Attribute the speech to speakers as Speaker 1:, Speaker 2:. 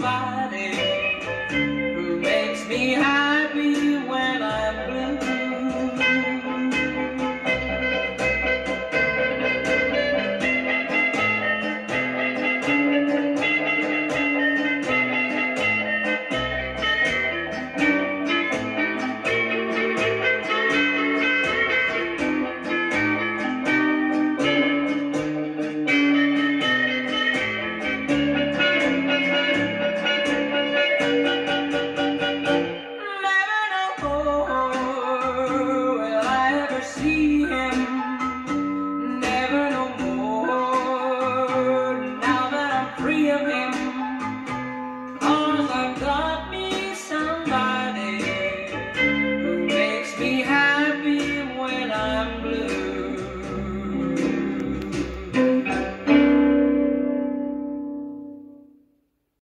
Speaker 1: somebody who makes me happy.